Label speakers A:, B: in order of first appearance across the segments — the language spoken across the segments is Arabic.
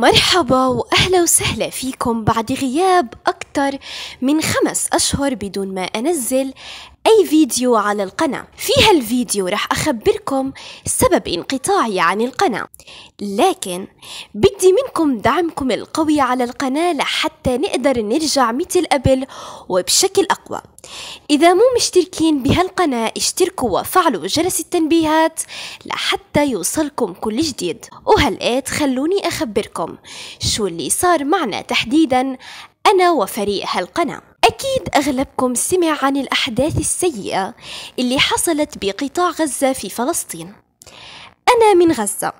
A: مرحبا وأهلا وسهلا فيكم بعد غياب أكثر من خمس أشهر بدون ما أنزل أي فيديو على القناة. في هالفيديو رح أخبركم سبب انقطاعي عن القناة. لكن بدي منكم دعمكم القوي على القناة لحتى نقدر نرجع مثل قبل وبشكل أقوى. إذا مو مشتركين بهالقناة اشتركوا وفعلوا جرس التنبيهات لحتى يوصلكم كل جديد. وهلقيت خلوني أخبركم شو اللي صار معنا تحديدا أنا وفريق هالقناة. أكيد أغلبكم سمع عن الأحداث السيئة اللي حصلت بقطاع غزة في فلسطين. أنا من غزة.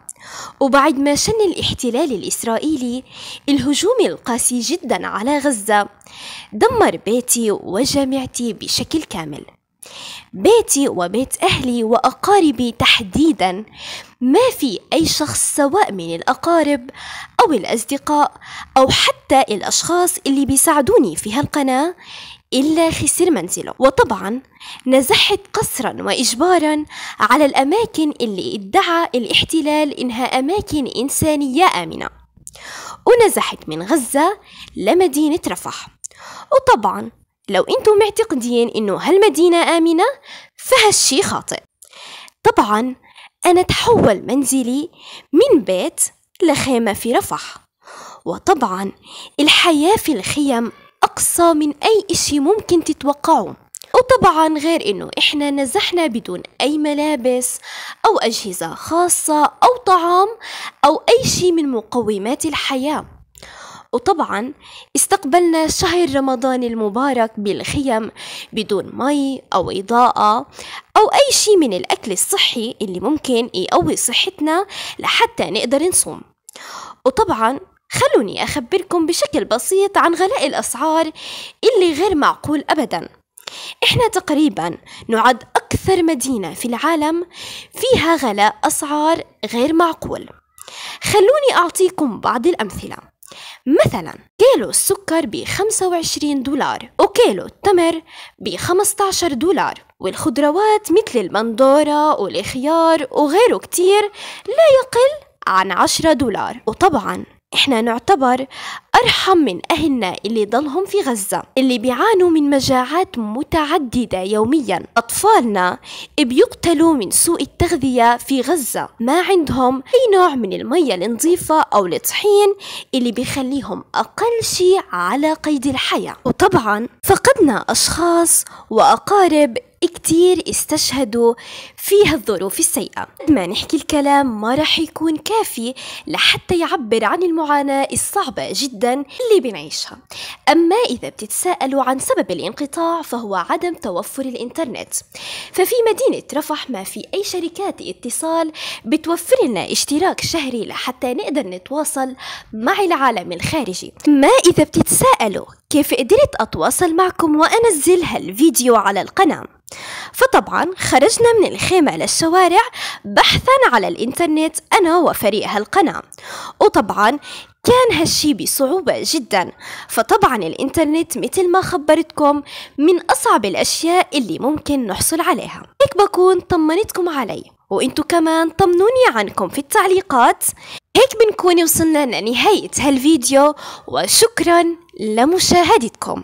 A: وبعد ما شن الاحتلال الإسرائيلي الهجوم القاسي جدا على غزة دمر بيتي وجامعتي بشكل كامل. بيتي وبيت أهلي وأقاربي تحديدا. ما في أي شخص سواء من الأقارب أو الأصدقاء أو حتى الأشخاص اللي بيساعدوني في هالقناة إلا خسر منزله. وطبعا نزحت قسرا وإجبارا على الأماكن اللي ادعى الاحتلال إنها أماكن إنسانية آمنة. ونزحت من غزة لمدينة رفح. وطبعا لو أنتم معتقدين انه هالمدينة آمنة فهالشي خاطئ. طبعا أنا تحول منزلي من بيت لخيمة في رفح. وطبعا الحياة في الخيم أقصى من أي إشي ممكن تتوقعوه وطبعا غير إنه إحنا نزحنا بدون أي ملابس أو أجهزة خاصة أو طعام أو أي شي من مقومات الحياة. وطبعا استقبلنا شهر رمضان المبارك بالخيم بدون مي أو إضاءة أو أي شي من الأكل الصحي اللي ممكن يقوي صحتنا لحتى نقدر نصوم. وطبعا خلوني أخبركم بشكل بسيط عن غلاء الأسعار اللي غير معقول أبدا. إحنا تقريبا نعد أكثر مدينة في العالم فيها غلاء أسعار غير معقول. خلوني أعطيكم بعض الأمثلة. مثلا كيلو السكر ب 25 دولار وكيلو التمر ب 15 دولار والخضروات مثل المندورة والخيار وغيره كتير لا يقل عن 10 دولار. وطبعا إحنا نعتبر أرحم من أهلنا اللي ضلهم في غزة اللي بيعانوا من مجاعات متعددة يوميا. أطفالنا بيقتلوا من سوء التغذية في غزة. ما عندهم أي نوع من المية النظيفة أو الطحين اللي بيخليهم أقل شيء على قيد الحياة. وطبعا فقدنا أشخاص وأقارب كتير استشهدوا في هالظروف السيئة. ما نحكي الكلام ما رح يكون كافي لحتى يعبر عن المعاناة الصعبة جدا اللي بنعيشها. أما إذا بتتساءلوا عن سبب الانقطاع فهو عدم توفر الإنترنت. ففي مدينة رفح ما في أي شركات اتصال بتوفر لنا اشتراك شهري لحتى نقدر نتواصل مع العالم الخارجي. ما إذا بتتساءلوا كيف قدرت أتواصل معكم وأنزل هالفيديو على القناة. فطبعا خرجنا من الخيمة للشوارع بحثا على الإنترنت أنا وفريق هالقناة وطبعا كان هالشي بصعوبة جدا. فطبعا الإنترنت مثل ما خبرتكم من أصعب الأشياء اللي ممكن نحصل عليها. هيك بكون طمنتكم علي. وإنتو كمان طمنوني عنكم في التعليقات. هيك بنكون وصلنا لنهاية هالفيديو وشكرا لمشاهدتكم.